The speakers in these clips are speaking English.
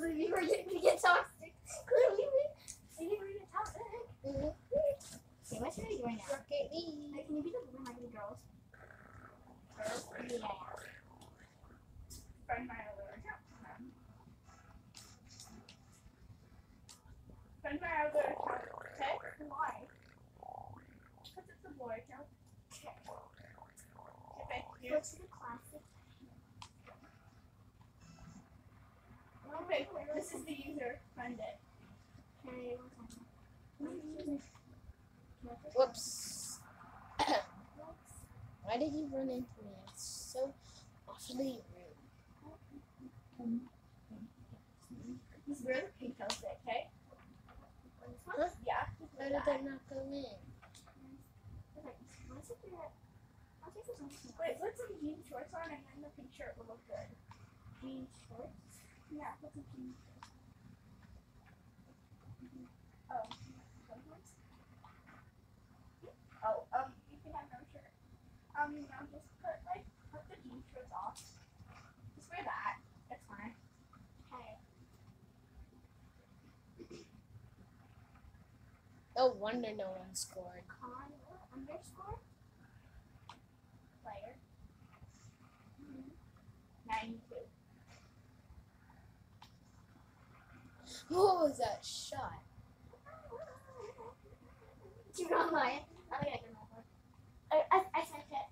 leaving where you're gonna get toxic. Clearly, leaving where you get toxic. Mhm. Okay, what should I do right now? Rocket League. Like, can you be the blue mighty girls? Girls? Yeah. Find my other account. Find my other account. Okay? Why? Because it's a boy account. Okay. Okay, you. Go to the classic. Okay, this is the user. Find it. Okay. Whoops. Why did you run into me? It's so awfully rude. This is where the pink house is, okay? Huh? Yeah. Why did I not go in? Wait, put some jean shorts on and then the pink shirt will look good. Jean shorts. No shirt. Um, no, just put, like, put the jean shorts off. Just wear that. It's fine. Okay. No wonder no one scored. Con underscore. Player. Hmm. 92. What was that shot? You got mine. Oh yeah, I got mine. I, I, I sent it.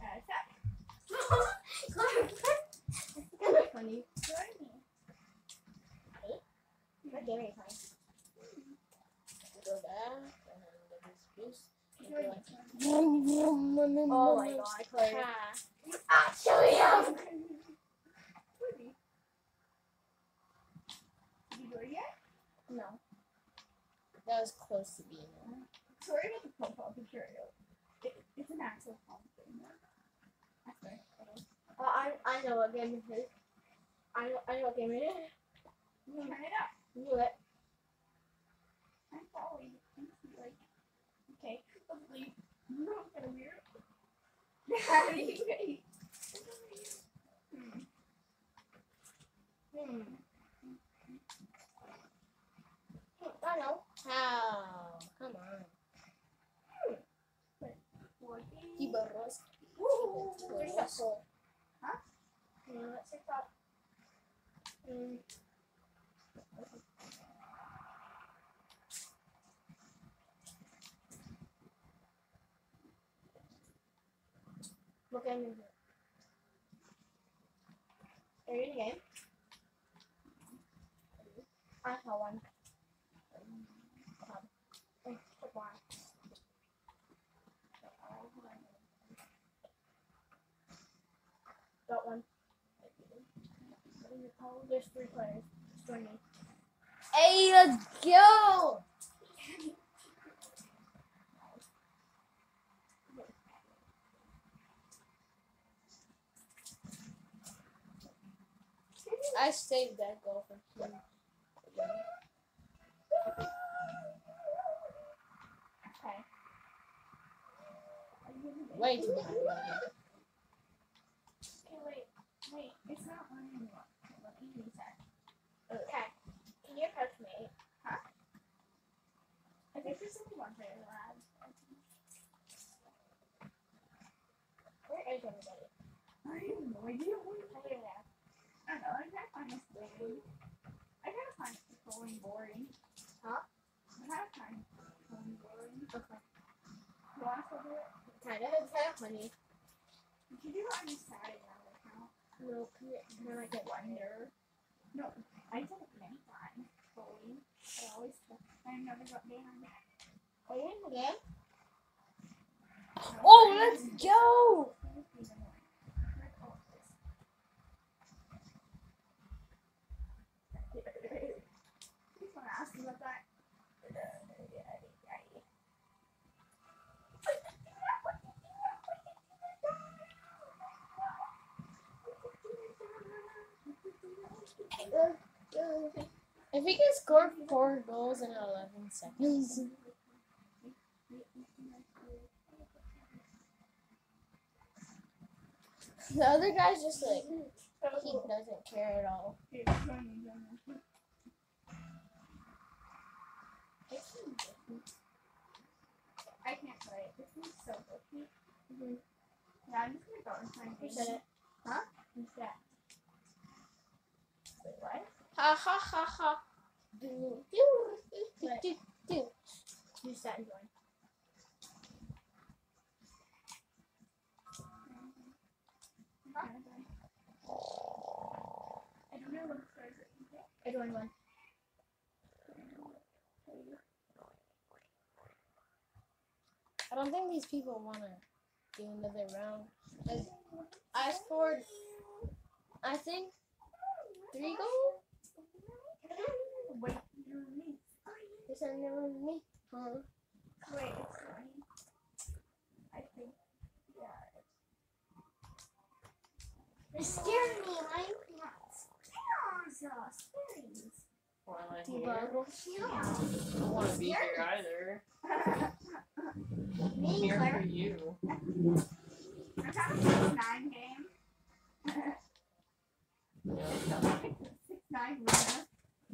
Uh, that. It's kind of funny. Join me. You're very funny. Go back and then get this boost. and Join go me. like, vroom, vroom, and then Oh my god, Claire. pass. You actually am. Did you do it yet? No. That was close to being one. Sorry about the profile picture. It, it's an actual phone thing. That's right. Uh, I I know what game it is. I know I know what game it is. Turn it up. Do it. I'm following. you. Like, okay, let's leave. No, I'm gonna weird. You wait? Hmm. Hmm. I know. How? Come on. Forty. Tibaros. Woo! There's that hole. Huh? You know what? Check out. Mm. What game is it? Are you in the game? I saw one. Club. Mm, click one. One. There's three players. Just join me. Hey, let's go! I saved that goal for him. Okay. Way high. Okay, wait, wait. It's not on anymore. Let me reset. Okay. Can you approach me? I think there's only one player allowed. Where is everybody? I have no idea where I hear that. I don't know. I kind of find this boring. I kind of find this boring. Huh? I kind of find it boring. Okay. You want to do it? Kind of. It's kind of funny. You can do it on your Saturday account. No, can, you, can I get Wonder. No, I did it many times. Bowling. I always. I never got banned. Are you in the game? Oh, let's go! Please don't ask me about that. If he can score four goals in 11 seconds. The other guy's just like, he doesn't care at all. I can't play it. This is so bulky. Yeah, I'm just gonna go and find Who games. said it? Who's that? Wait, what? Ha ha ha ha. Do, do, do, do, do. Who's that join? I don't know what it's like. I don't think these people want to do another round. I scored, I think, three goals. Wait, you're me. This are never me. Huh? Wait, it's. I think, yeah. You're scaring me, right? It's uh, Sperry's. Why am I Debug. here? I don't want to be here either. I'm here for you. I'm to six nine game. six nine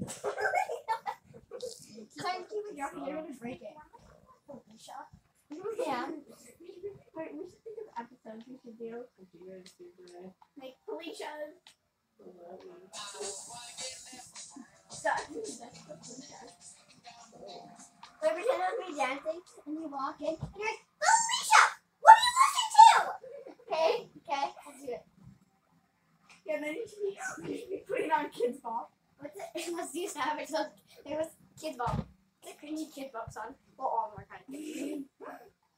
winner. Claire, keep it You're you're gonna break it. Yeah. Wait, we should think of episodes we should do. Like Felicia's. The Felicia's. We pretend to be dancing, and you walk in, and you're like, Alicia, what are you listening to? Okay, okay, let's do it. Yeah, then you should be, putting on kids ball. It? Let's do Savage. Look, There was Kidz Bop. The cringy Kidz Bop song. Well, all of them are kind of cringy.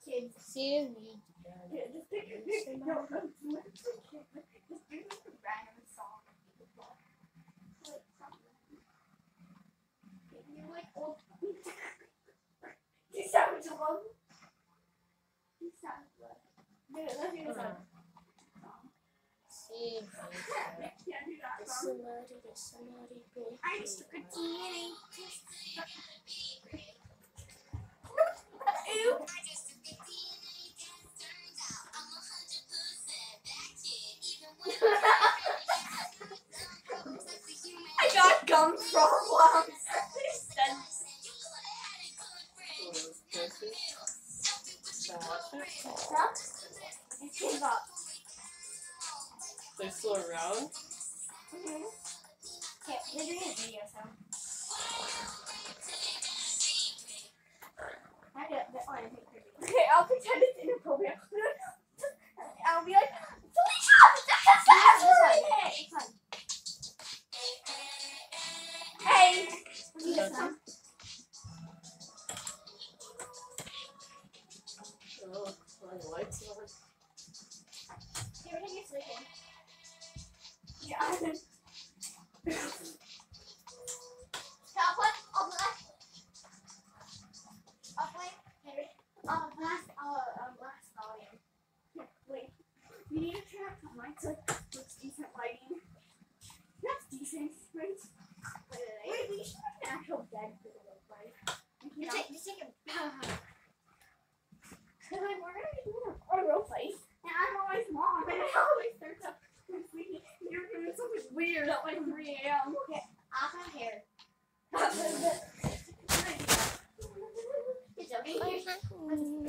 Kids. See me. Yeah, just pick a pick no, just pick a random song. You like old. You sound love. You love. Dude, let's do this one. There's somebody, there's somebody, baby. I'm just a teeny. Okay, they're doing a video, so. I get that one. I think they're doing- Okay, I'll pretend it's inappropriate. I'll be like, Felicia! That's Hey! It's fun. hey! This one. Oh, the lights on? real place. and I'm always mom, and I always start up You're doing something weird at like 3 a.m. Okay, I'm not here. You're joking?